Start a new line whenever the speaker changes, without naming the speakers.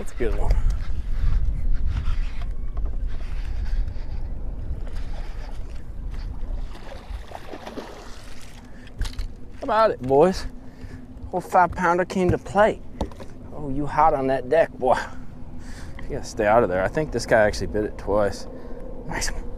That's a good one. How about it, boys? Whole five pounder came to play. Oh, you hot on that deck, boy. You gotta stay out of there. I think this guy actually bit it twice. Nice one.